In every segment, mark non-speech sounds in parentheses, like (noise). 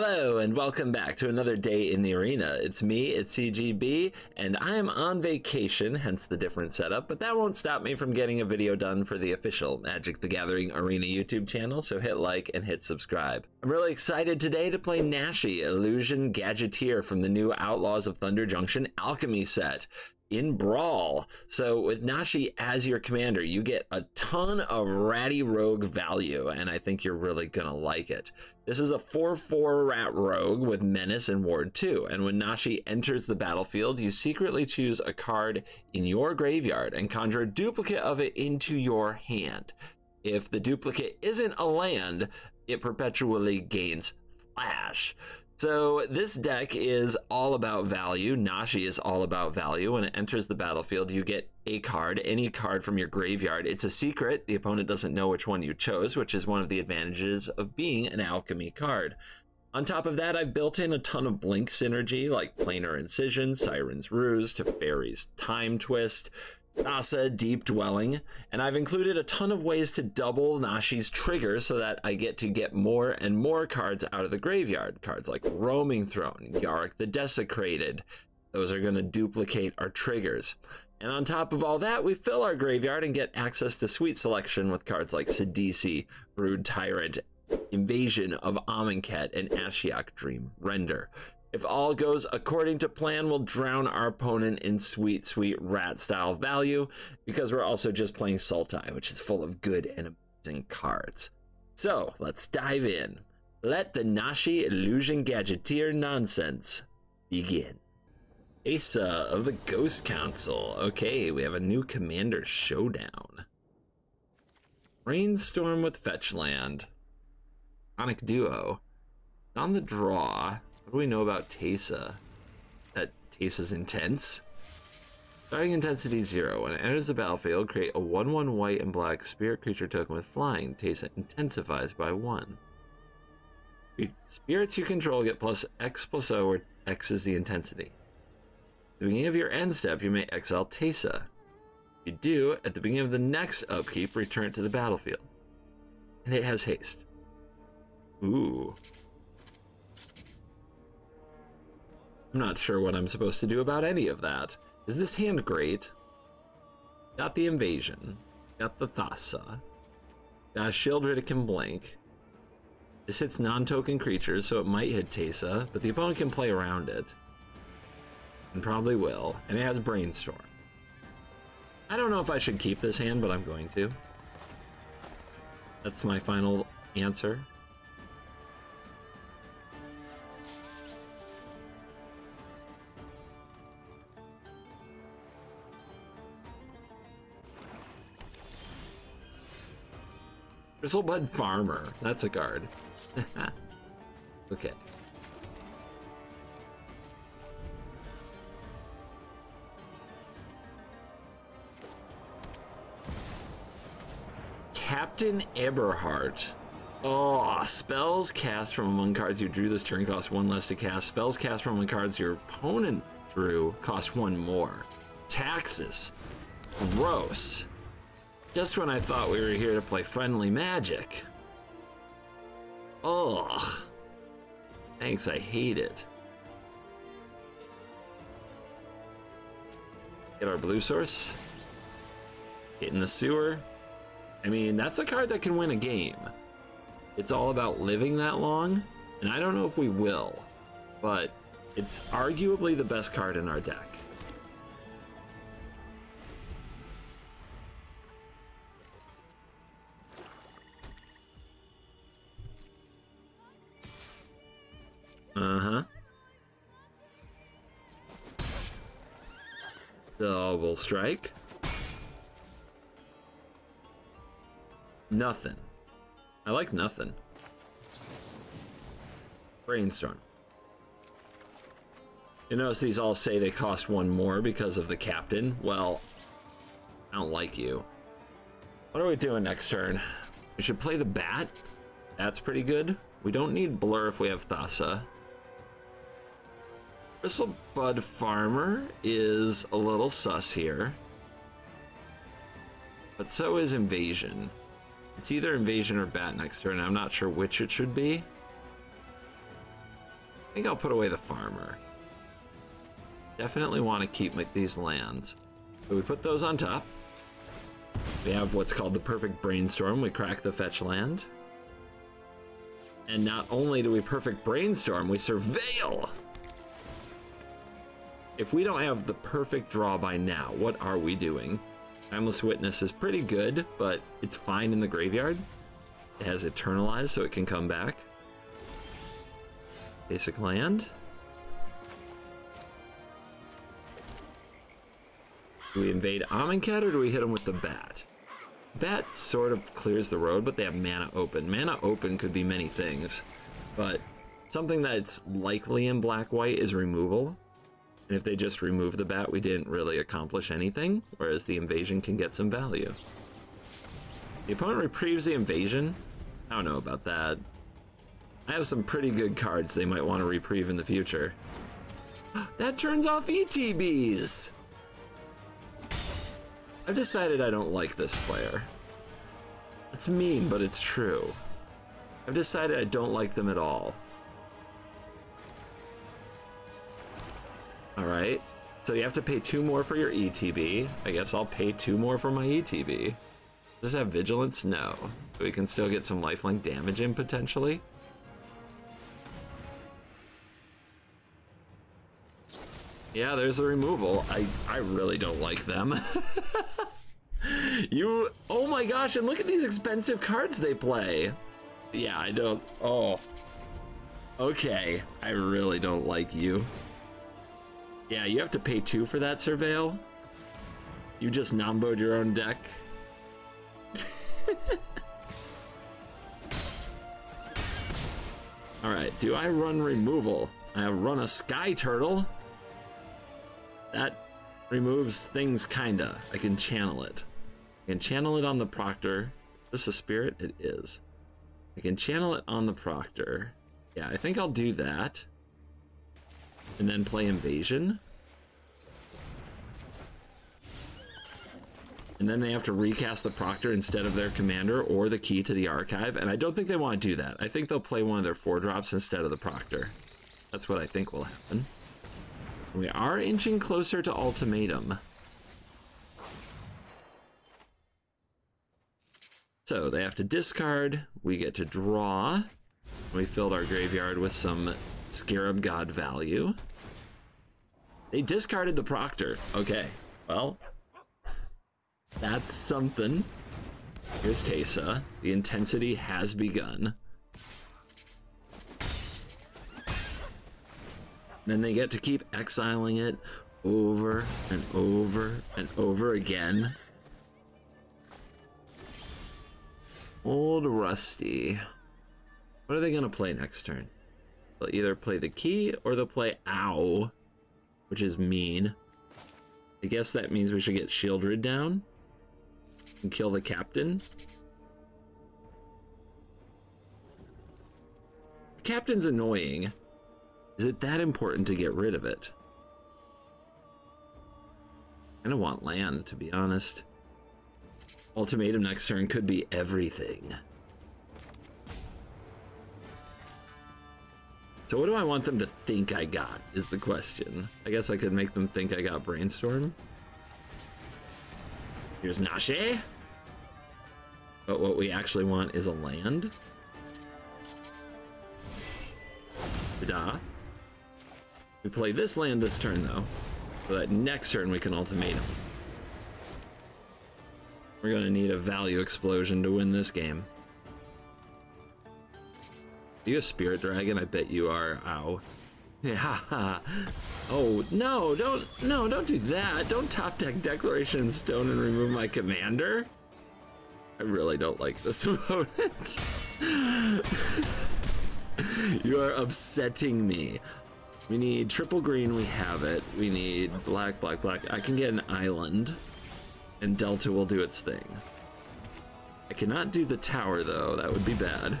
Hello and welcome back to another day in the arena. It's me, it's CGB, and I am on vacation, hence the different setup, but that won't stop me from getting a video done for the official Magic the Gathering Arena YouTube channel, so hit like and hit subscribe. I'm really excited today to play Nashi, Illusion Gadgeteer from the new Outlaws of Thunder Junction Alchemy set in Brawl. So with Nashi as your commander, you get a ton of ratty rogue value, and I think you're really gonna like it. This is a 4-4 rat rogue with menace and ward 2, and when Nashi enters the battlefield, you secretly choose a card in your graveyard and conjure a duplicate of it into your hand. If the duplicate isn't a land, it perpetually gains flash. So this deck is all about value. Nashi is all about value. When it enters the battlefield, you get a card, any card from your graveyard. It's a secret. The opponent doesn't know which one you chose, which is one of the advantages of being an alchemy card. On top of that, I've built in a ton of Blink synergy like Planar Incision, Siren's Ruse, Teferi's Time Twist, Thassa Deep Dwelling, and I've included a ton of ways to double Nashi's trigger so that I get to get more and more cards out of the graveyard. Cards like Roaming Throne, Yarok the Desecrated. Those are going to duplicate our triggers. And on top of all that, we fill our graveyard and get access to sweet selection with cards like Sidisi, Brood Tyrant, Invasion of Amonkhet, and Ashiok Dream Render. If all goes according to plan, we'll drown our opponent in sweet, sweet rat style value because we're also just playing Sultai, which is full of good and amazing cards. So let's dive in. Let the Nashi Illusion Gadgeteer nonsense begin. Asa of the Ghost Council. Okay, we have a new Commander Showdown. Brainstorm with Fetchland. Sonic Duo. On the draw, what do we know about Teysa? That Teysa's intense? Starting intensity 0. When it enters the battlefield, create a 1-1 white and black spirit creature token with flying. Teysa intensifies by 1. Spirits you control get plus X plus O, where X is the intensity. At the beginning of your end step, you may exile Teysa. If you do, at the beginning of the next upkeep, return it to the battlefield. And it has haste. Ooh. I'm not sure what I'm supposed to do about any of that. Is this hand great? Got the invasion. Got the Thassa. Got a Sheoldred can blink. This hits non-token creatures, so it might hit Teysa, but the opponent can play around it. And probably will. And it has Brainstorm. I don't know if I should keep this hand, but I'm going to. That's my final answer. Bristlebud Farmer. That's a guard. (laughs) okay. Captain Eberhart. Oh, spells cast from among cards you drew this turn cost one less to cast. Spells cast from among cards your opponent drew cost one more. Taxes. Gross. Just when I thought we were here to play friendly magic. Ugh. Thanks, I hate it. Get our blue source. Get in the sewer. I mean, that's a card that can win a game. It's all about living that long, and I don't know if we will, but it's arguably the best card in our deck. Uh-huh. Double strike. Nothing. I like nothing. Brainstorm. You notice these all say they cost one more because of the captain. Well, I don't like you. What are we doing next turn? We should play the bat. That's pretty good. We don't need blur if we have Thassa. Bristlebud Farmer is a little sus here. But so is Invasion. It's either Invasion or Bat next turn. And I'm not sure which it should be. I think I'll put away the farmer. Definitely want to keep like, these lands. So we put those on top. We have what's called the perfect brainstorm. We crack the fetch land. And not only do we perfect brainstorm, we surveil. If we don't have the perfect draw by now, what are we doing? Timeless Witness is pretty good, but it's fine in the graveyard. It has Eternalized, so it can come back. Basic land. Do we invade Amonkhet or do we hit him with the bat? Bat sort of clears the road, but they have mana open. Mana open could be many things, but something that's likely in black-white is removal. And if they just remove the bat, we didn't really accomplish anything, whereas the invasion can get some value. The opponent reprieves the invasion? I don't know about that. I have some pretty good cards they might want to reprieve in the future. (gasps) that turns off ETBs! I've decided I don't like this player. It's mean, but it's true. I've decided I don't like them at all. Alright, so you have to pay two more for your ETB. I guess I'll pay two more for my ETB. Does this have Vigilance? No. We can still get some lifelink damage in, potentially. Yeah, there's the removal. I, I really don't like them. (laughs) you, oh my gosh, and look at these expensive cards they play. Yeah, I don't, oh. Okay, I really don't like you. Yeah, you have to pay two for that surveil. You just nomboed your own deck. (laughs) Alright, do I run removal? I have run a sky turtle. That removes things kinda. I can channel it. I can channel it on the proctor. Is this a spirit? It is. I can channel it on the proctor. Yeah, I think I'll do that. And then play invasion. And then they have to recast the proctor instead of their commander or the key to the archive. And I don't think they want to do that. I think they'll play one of their four drops instead of the proctor. That's what I think will happen. We are inching closer to ultimatum. So they have to discard, we get to draw. We filled our graveyard with some Scarab God value. They discarded the Proctor. Okay, well, that's something. Here's Teysa. The intensity has begun. Then they get to keep exiling it over and over and over again. Old Rusty. What are they going to play next turn? They'll either play the key or they'll play ow, which is mean. I guess that means we should get Sheoldred down and kill the captain. The captain's annoying. Is it that important to get rid of it? I don't want land, to be honest. Ultimatum next turn could be everything. So what do I want them to think I got, is the question. I guess I could make them think I got Brainstorm. Here's Nache. But what we actually want is a land. Da. We play this land this turn, though. So that next turn we can ultimatum. We're gonna need a value explosion to win this game. You a spirit dragon? I bet you are. Ow. Yeah. (laughs) Oh, no, don't, no, don't do that. Don't top deck Declaration in Stone and remove my commander. I really don't like this (laughs) opponent. you are upsetting me. We need triple green, we have it. We need black, black, black. I can get an island, and Delta will do its thing. I cannot do the tower, though. That would be bad.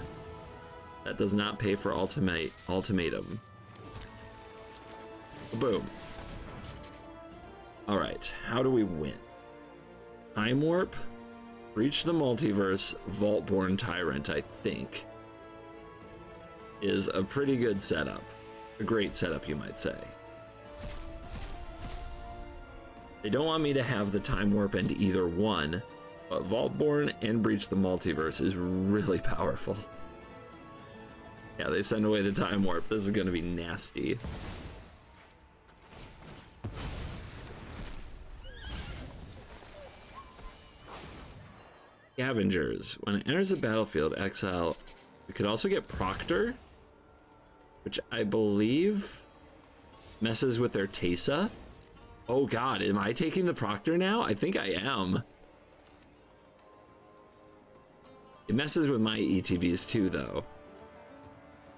That does not pay for ultimate ultimatum. Boom. Alright, how do we win? Time Warp, Breach the Multiverse, Vaultborn Tyrant, I think, is a pretty good setup. A great setup, you might say. They don't want me to have the time warp into either one, but Vaultborn and Breach the Multiverse is really (laughs) powerful. Yeah, they send away the time warp. This is gonna be nasty. Scavengers. When it enters the battlefield, exile. We could also get Proctor, which I believe messes with their Teysa. Oh god, am I taking the Proctor now? I think I am. It messes with my ETBs too, though.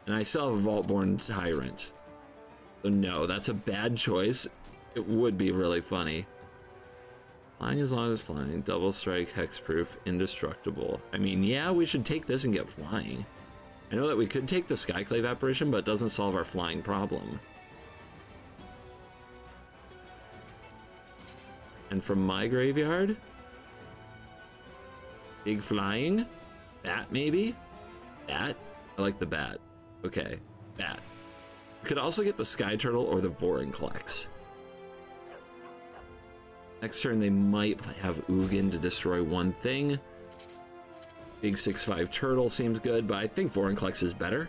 And I still have a Vaultborn Tyrant. So no, that's a bad choice. It would be really funny. Flying as long as flying, double strike, hexproof, indestructible. I mean, yeah, we should take this and get flying. I know that we could take the Skyclave apparition, but it doesn't solve our flying problem. And from my graveyard, big flying, bat maybe? Bat? I like the bat. Okay, bat. We could also get the Sky Turtle or the Vorinclex. Next turn, they might have Ugin to destroy one thing. Big 6-5 Turtle seems good, but I think Vorinclex is better.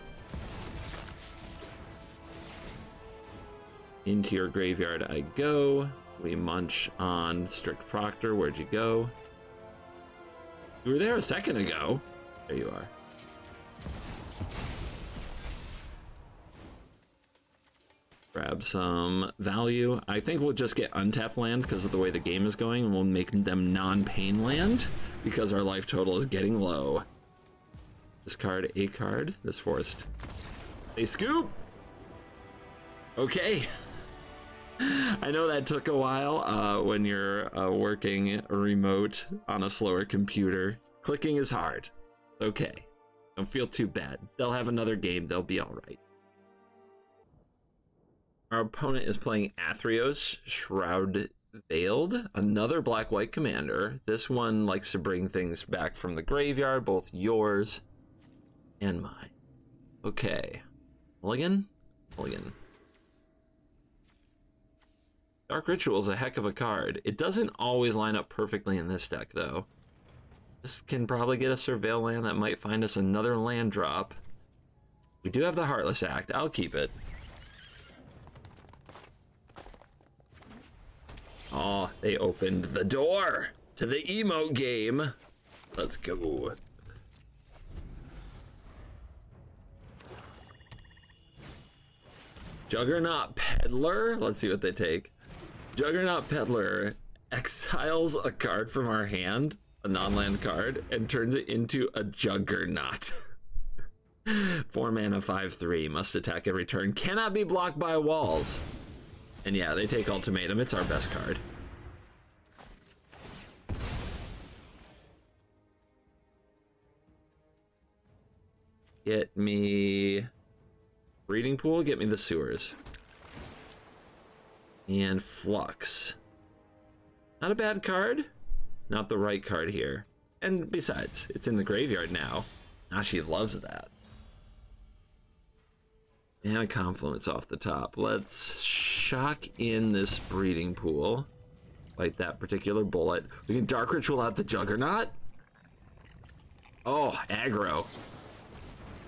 Into your graveyard I go. We munch on Strict Proctor. Where'd you go? You were there a second ago. There you are. Grab some value. I think we'll just get untapped land because of the way the game is going, and we'll make them non-pain land because our life total is getting low. Discard a card. This forest. A scoop! Okay. (laughs) I know that took a while uh, when you're uh, working remote on a slower computer. Clicking is hard. Okay. Don't feel too bad. They'll have another game. They'll be all right. Our opponent is playing Athreos, Shroud Veiled, another black-white commander. This one likes to bring things back from the graveyard, both yours and mine. Okay. Mulligan? Mulligan. Dark Ritual is a heck of a card. It doesn't always line up perfectly in this deck, though. This can probably get a Surveil land that might find us another land drop. We do have the Heartless Act. I'll keep it. They opened the door to the emo game. Let's go. Juggernaut Peddler. Let's see what they take. Juggernaut Peddler exiles a card from our hand, a non-land card, and turns it into a Juggernaut. (laughs) 4 mana, 5-3. Must attack every turn. Cannot be blocked by walls. And yeah, they take Ultimatum. It's our best card. Get me... Breeding Pool, get me the sewers and Flux. Not a bad card. Not the right card here. And besides, it's in the graveyard now. Now she loves that. And a confluence off the top. Let's shock in this breeding pool. Fight that particular bullet. We can Dark Ritual out the Juggernaut. Oh, aggro.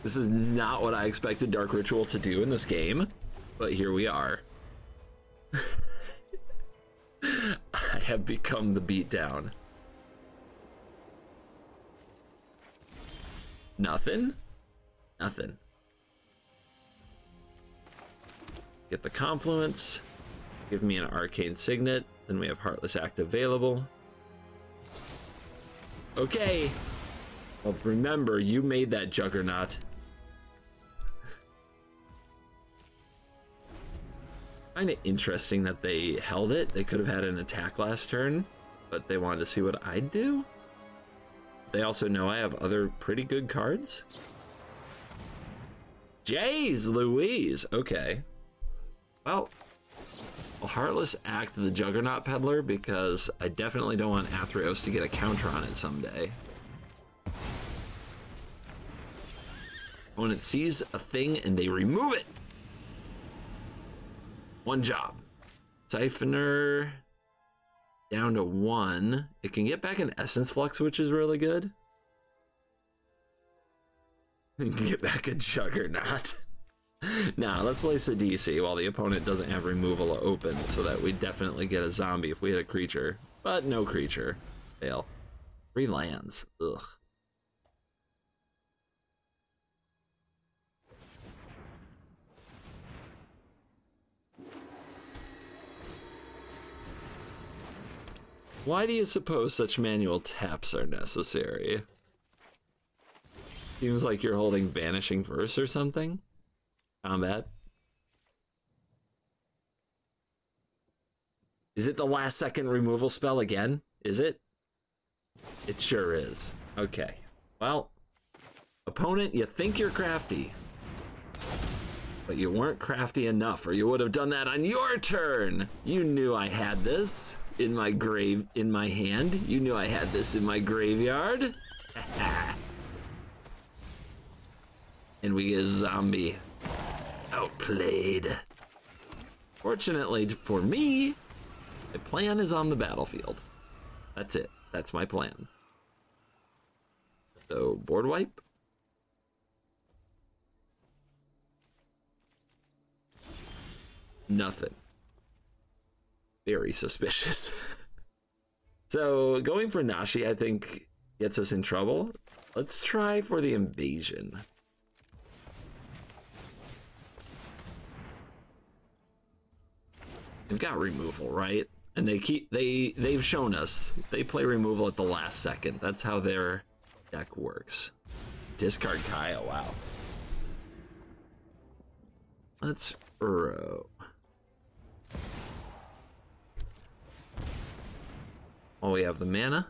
This is not what I expected Dark Ritual to do in this game, but here we are. (laughs) I have become the beatdown. Nothing? Nothing. Get the Confluence. Give me an Arcane Signet. Then we have Heartless Act available. Okay. Well, remember, you made that Juggernaut. Kind of interesting that they held it. They could have had an attack last turn, but they wanted to see what I'd do. They also know I have other pretty good cards. Jays Louise. Okay. Well, Heartless Act the Juggernaut Peddler because I definitely don't want Athreos to get a counter on it someday. When it sees a thing and they remove it. One job. Siphoner down to one. It can get back an Essence Flux, which is really good. (laughs) Can get back a Juggernaut. (laughs) now, let's play Sidisi while the opponent doesn't have removal open so that we definitely get a zombie if we hit a creature. But no creature. Fail. Three lands. Ugh. Why do you suppose such manual taps are necessary? Seems like you're holding Vanishing Verse or something? Combat? Is it the last second removal spell again? Is it? It sure is. Okay. Well, opponent, you think you're crafty. But you weren't crafty enough, or you would have done that on your turn. You knew I had this in my grave, in my hand. You knew I had this in my graveyard. (laughs) and we get zombie. Outplayed. Fortunately for me, my plan is on the battlefield. That's it. That's my plan. So, board wipe. Nothing. Very suspicious. (laughs) so, going for Nashi, I think, gets us in trouble. Let's try for the invasion. They've got removal, right? And they keep they they've shown us they play removal at the last second. That's how their deck works. Discard Kaya, wow. Let's Uro. Oh, we have the mana.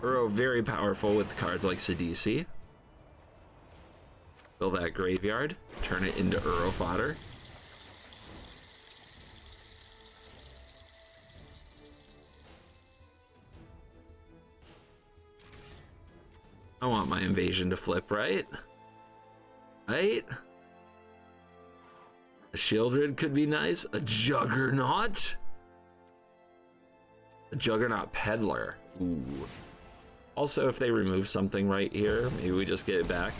Uro very powerful with cards like Sidisi. Fill that graveyard, turn it into Uro fodder. I want my invasion to flip, right? Right? A Sheoldred could be nice. A Juggernaut? A Juggernaut Peddler. Ooh. Also, if they remove something right here, maybe we just get it back.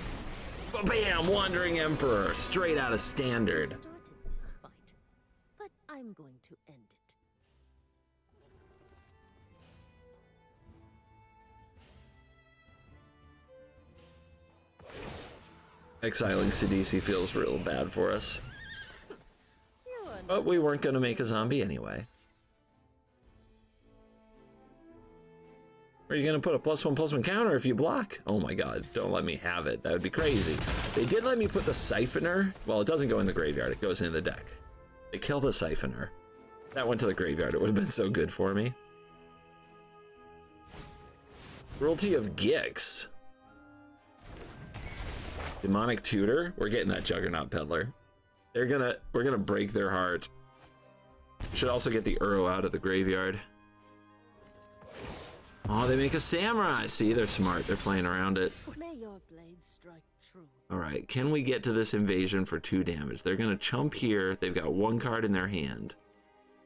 Bam! Wandering Emperor, straight out of standard. Fight, but I'm going to end Exiling Sidisi feels real bad for us. But we weren't going to make a zombie anyway. Are you going to put a plus one plus one counter if you block? Oh my god, don't let me have it. That would be crazy. They did let me put the Siphoner. Well, it doesn't go in the graveyard. It goes in the deck. They kill the Siphoner. That went to the graveyard. It would have been so good for me. Cruelty of Gix. Demonic Tutor. We're getting that Juggernaut Peddler. They're gonna, we're gonna break their heart. Should also get the Uro out of the graveyard. Oh, they make a samurai. See, they're smart. They're playing around it. All right, can we get to this invasion for two damage? They're gonna chump here. They've got one card in their hand.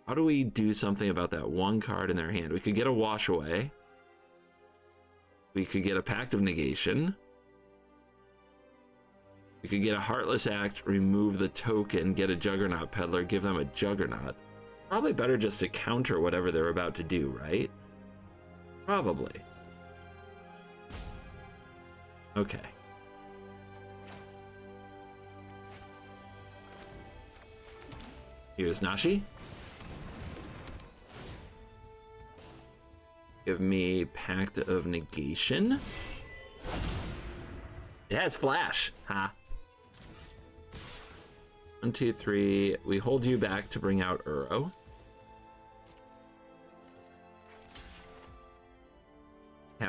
How do we do something about that one card in their hand? We could get a wash away. We could get a pact of negation. We could get a Heartless Act, remove the token, get a Juggernaut Peddler, give them a Juggernaut. Probably better just to counter whatever they're about to do, right? Probably. Okay. Here's Nashi. Give me Pact of Negation. It has Flash, huh? One, two, three. We hold you back to bring out Uro.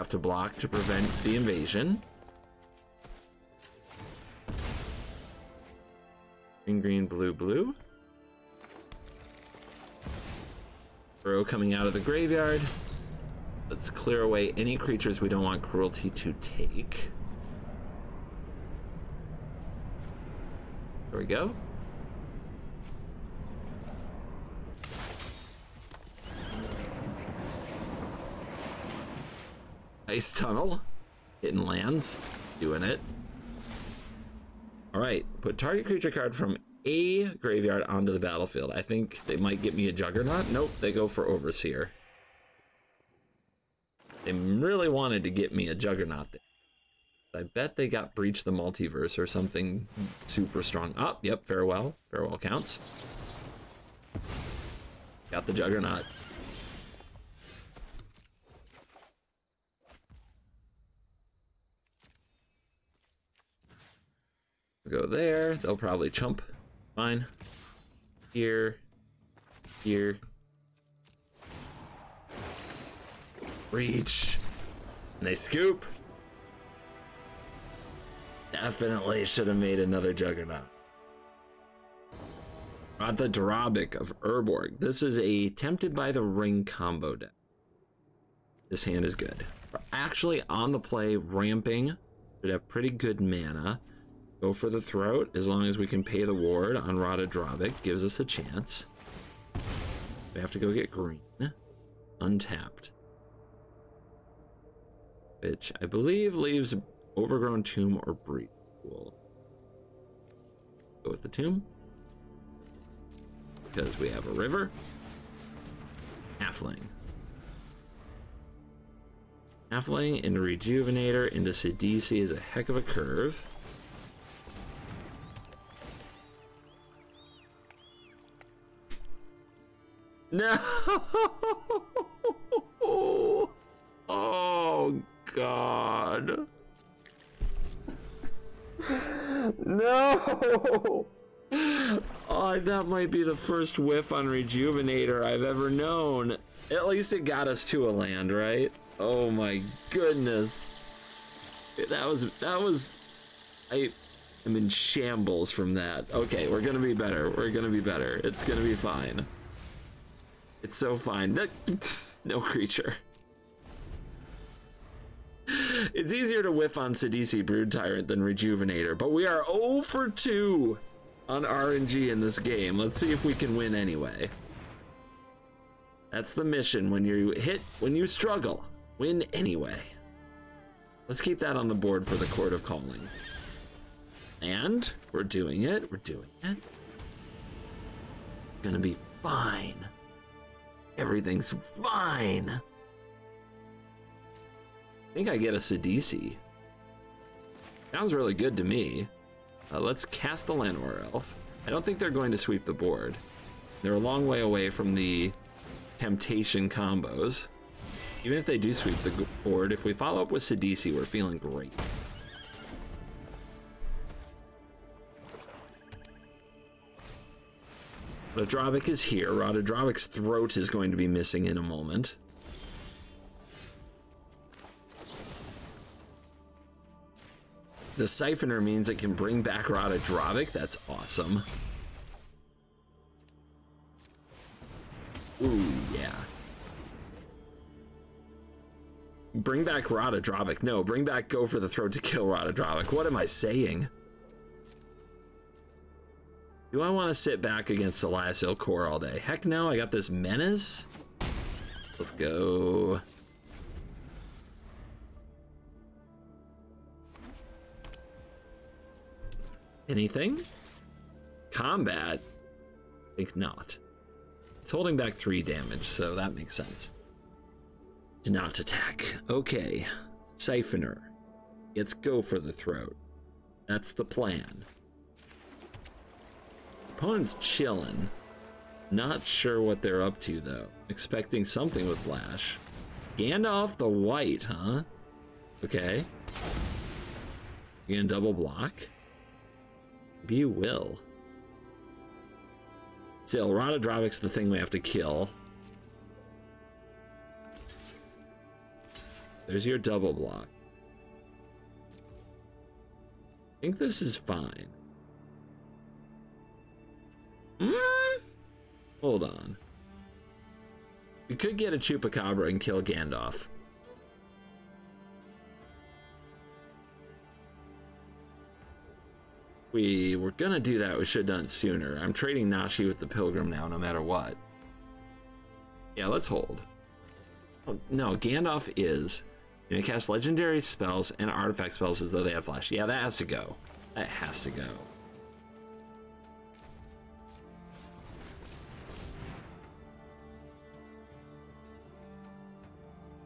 Have to block to prevent the invasion. Green, green, blue, blue. Uro coming out of the graveyard. Let's clear away any creatures we don't want cruelty to take. There we go. Ice tunnel. Hitting lands. Doing it. Alright, put target creature card from a graveyard onto the battlefield. I think they might get me a Juggernaut. Nope, they go for Overseer. They really wanted to get me a Juggernaut there. I bet they got Breach the Multiverse or something super strong. Oh, yep, Farewell. Farewell counts. Got the Juggernaut. Go there. They'll probably chump. Fine. Here. Here. Reach. And they scoop. Definitely should have made another Juggernaut. The Drabik of Urborg. This is a Tempted by the Ring combo deck. This hand is good. We're actually on the play, ramping. Should have pretty good mana. Go for the throat, as long as we can pay the ward on Rada gives us a chance. We have to go get green. Untapped. Which I believe leaves Overgrown Tomb or Breach. Cool. Go with the tomb. Because we have a river. Halfling. Halfling into Rejuvenator into Sidisi is a heck of a curve. No! (laughs) Oh, God. No! Oh, that might be the first whiff on Rejuvenator I've ever known. At least it got us to a land, right? Oh my goodness. That was, that was, I am in shambles from that. Okay, we're gonna be better. We're gonna be better. It's gonna be fine. It's so fine. No, no creature. It's easier to whiff on Sidisi Brood Tyrant than Rejuvenator, but we are 0 for 2 on RNG in this game. Let's see if we can win anyway. That's the mission. When you hit, when you struggle, win anyway. Let's keep that on the board for the Court of Calling. And we're doing it. We're doing it. Gonna be fine. Everything's fine. I think I get a Sidisi. Sounds really good to me. Uh, let's cast the Llanowar Elf. I don't think they're going to sweep the board. They're a long way away from the Temptation combos. Even if they do sweep the board, if we follow up with Sidisi, we're feeling great. Radravik is here. Radravic's throat is going to be missing in a moment. The Siphoner means it can bring back Radravik. That's awesome. Ooh, yeah. Bring back Radravik. No, bring back Go for the Throat to kill Radravik. What am I saying? Do I want to sit back against Elias Core all day? Heck no, I got this Menace. Let's go. Anything? Combat? I think not. It's holding back three damage, so that makes sense. Do not attack. Okay. Siphoner. Let's go for the throat. That's the plan. Opponent's chilling. Not sure what they're up to, though. Expecting something with Flash. Gandalf the White, huh? Okay. You gonna double block? You will. Still, Radravic's the thing we have to kill. There's your double block. I think this is fine. Mm? Hold on. We could get a Chupacabra and kill Gandalf. We were gonna do that. We should have done it sooner. I'm trading Nashi with the Pilgrim now, no matter what. Yeah, let's hold. Oh, no, Gandalf is. You may cast legendary spells and artifact spells as though they have flash. Yeah, that has to go. That has to go.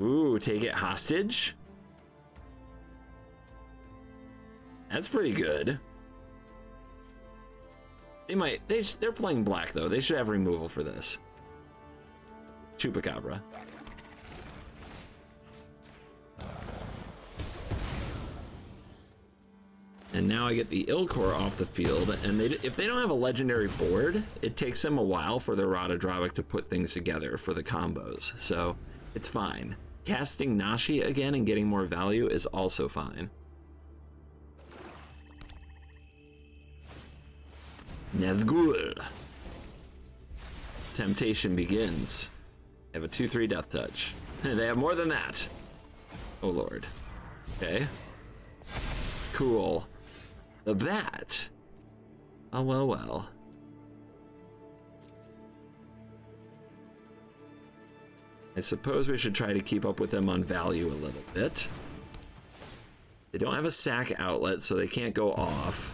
Ooh, take it hostage? That's pretty good. They might, they, they're playing black though. They should have removal for this. Chupacabra. And now I get the Ilkor off the field, and they, if they don't have a legendary board, it takes them a while for their Rada Drabic to put things together for the combos. So it's fine. Casting Nashi again and getting more value is also fine. Nazgul. Temptation begins. They have a 2-3 death touch. (laughs) they have more than that. Oh lord. Okay. Cool. The bat. Oh well well. I suppose we should try to keep up with them on value a little bit. They don't have a sack outlet, so they can't go off.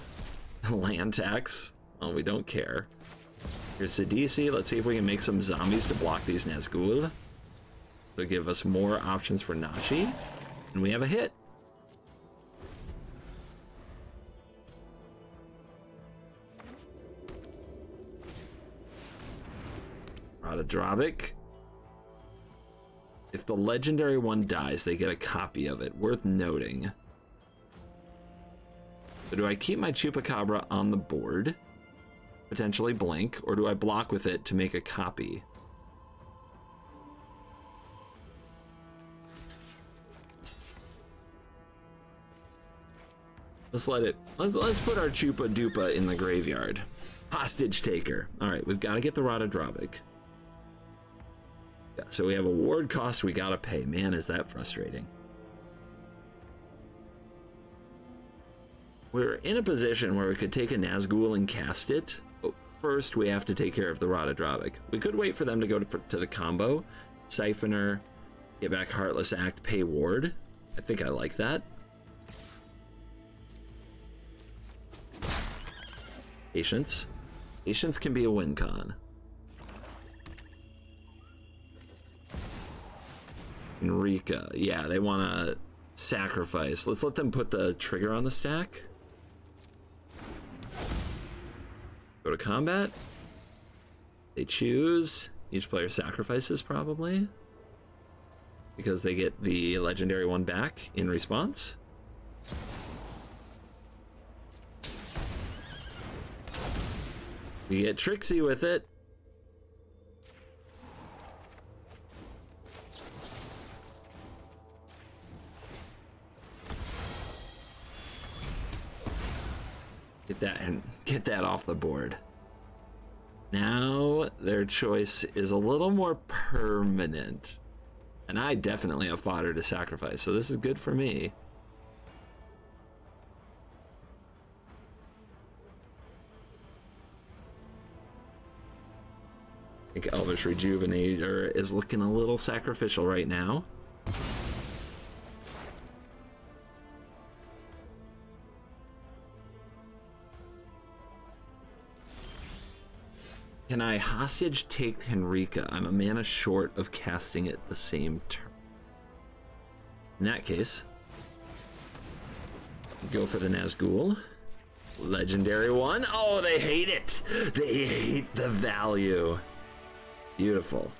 (laughs) Land tax. Well, we don't care. Here's Sidisi. Let's see if we can make some zombies to block these Nazgul. To give us more options for Nashi. And we have a hit. Rada Drabic. If the legendary one dies, they get a copy of it. Worth noting. So do I keep my Chupacabra on the board? Potentially blank, or do I block with it to make a copy? Let's let it, let's, let's put our Chupa Dupa in the graveyard. Hostage taker. All right, we've got to get the Rada Drabic. Yeah, so we have a ward cost we got to pay. Man, is that frustrating. We're in a position where we could take a Nazgul and cast it, but first we have to take care of the Rada We could wait for them to go to, to the combo, Siphoner, get back Heartless Act, pay ward. I think I like that. Patience. Patience can be a win con. Enrika. Yeah, they want to sacrifice. Let's let them put the trigger on the stack. Go to combat. They choose. Each player sacrifices, probably. Because they get the legendary one back in response. We get Trixie with it. Get that and get that off the board. Now their choice is a little more permanent. And I definitely have fodder to sacrifice, so this is good for me. I think Elvish Rejuvenator is looking a little sacrificial right now. Can I hostage take Henrika? I'm a mana short of casting it the same turn. In that case, go for the Nazgul. Legendary one. Oh, they hate it. They hate the value. Beautiful.